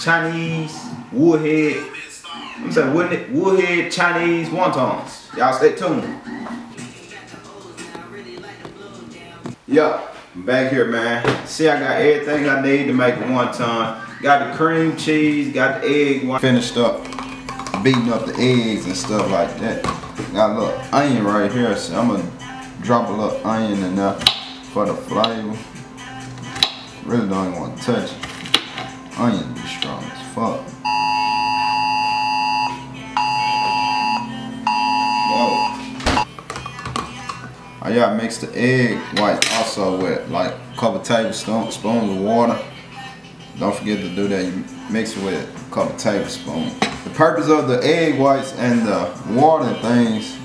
Chinese woodhead. I'm saying woodhead, woodhead Chinese wontons. Y'all stay tuned. Yeah, I'm back here, man. See, I got everything I need to make a wonton. Got the cream cheese, got the egg. Finished up beating up the eggs and stuff like that. Got a little onion right here, so I'm gonna drop a little onion in there for the flavor. Really don't even want to touch it. Onion be strong as fuck. Whoa. I gotta mix the egg white also with like a couple tablespoons of water. Don't forget to do that. You mix it with a couple tablespoons. The purpose of the egg whites and the water things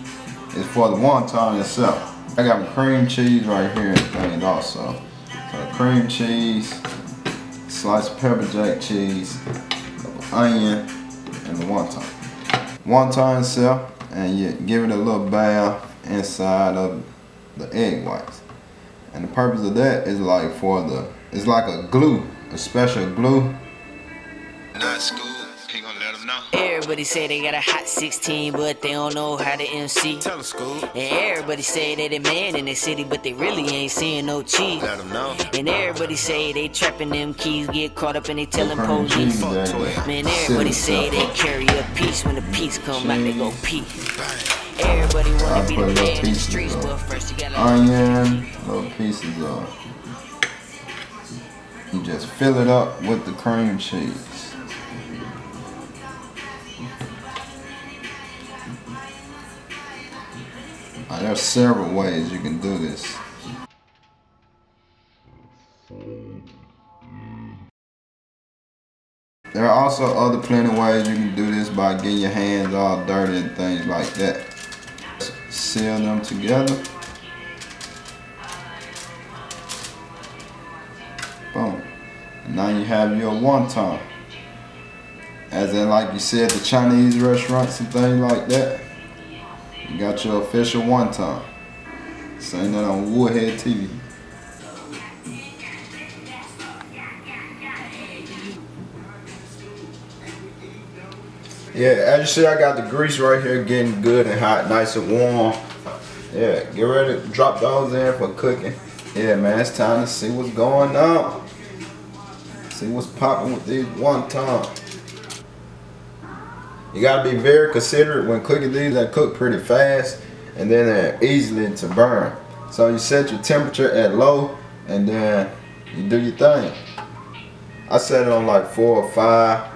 is for the wonton itself. I got my cream cheese right here and things also. So cream cheese, sliced pepper jack cheese, onion, and the wonton. Wonton itself, and you give it a little bath inside of the egg whites. And the purpose of that is like for the, it's like a glue, a special glue. Not school. Everybody say they got a hot 16, but they don't know how to MC. Tell them school. And everybody say they the man in the city, but they really ain't seeing no cheese. Let them know. And everybody say they trapping them keys, get caught up and they telling police. that- Man, everybody silly say they carry a piece. When the piece come out, they go pee. Everybody wanna be the man in the streets, of but first you gotta onion, little pieces of. You just fill it up with the cream cheese. Uh, are several ways you can do this. There are also other plenty ways you can do this by getting your hands all dirty and things like that. Seal them together. Boom. And now you have your wonton. As in like you said, the Chinese restaurants and things like that. You got your official wonton. Saying that on Woodhead TV. Yeah, as you see, I got the grease right here getting good and hot, nice and warm. Yeah, get ready to drop those in for cooking. Yeah, man, it's time to see what's going on. See what's popping with these wonton. You gotta be very considerate when cooking these. They cook pretty fast and then they're easily to burn. So you set your temperature at low and then you do your thing. I set it on like four or five.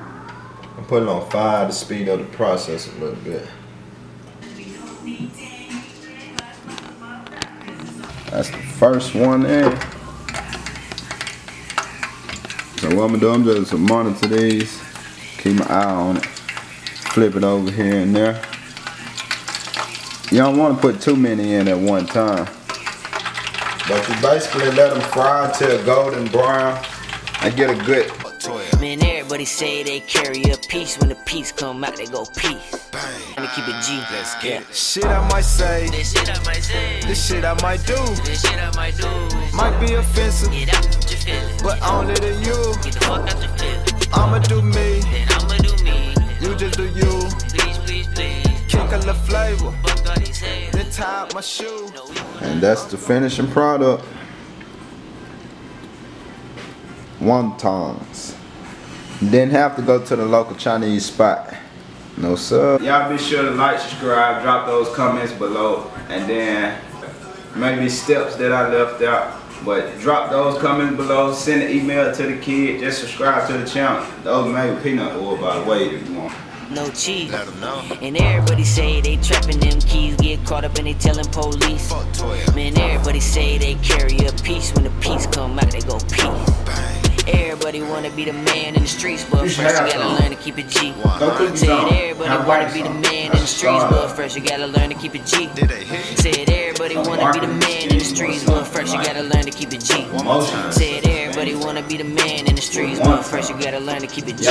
I'm putting on five to speed up the process a little bit. That's the first one in. So what I'm gonna do, I'm just gonna monitor these, keep my eye on it, flip it over here and there. You don't want to put too many in at one time. But you basically let them fry till golden brown and get a good Toya. Man, everybody say they carry a piece. When the piece come out, they go peace. Bang. Let me keep it G. Let's get it. Shit I might say, This shit I might say. this shit I might do, This shit I might do. might be offensive, Get out your feelings. but only to you. Get the fuck out your feelings. I'ma do me, Then I'ma do me. You just do you. Please, please, please. Kick a little flavor, Fuck all these then tie up my shoe. And that's the finishing product. Wontons. Didn't have to go to the local Chinese spot. No sir. Y'all be sure to like, subscribe, drop those comments below, and then maybe steps that I left out. But drop those comments below, send an email to the kid, just subscribe to the channel. Those made with peanut oil by the way if you want. no cheese. Let them know. And everybody say they trapping them keys, get caught up and they telling police. Fuck Man, everybody say they carry a piece. When the Everybody wanna be the man in the streets, but You first you gotta some. learn to keep it G. Go cook Said everybody wanna rice be the some. man in the streets, start. but first you gotta learn to keep it G. Did they hit? Said everybody wanna be the man in the streets, but first you gotta learn to keep it G. Emotions. Said everybody wanna be the man in the streets, but first you gotta learn to keep it G.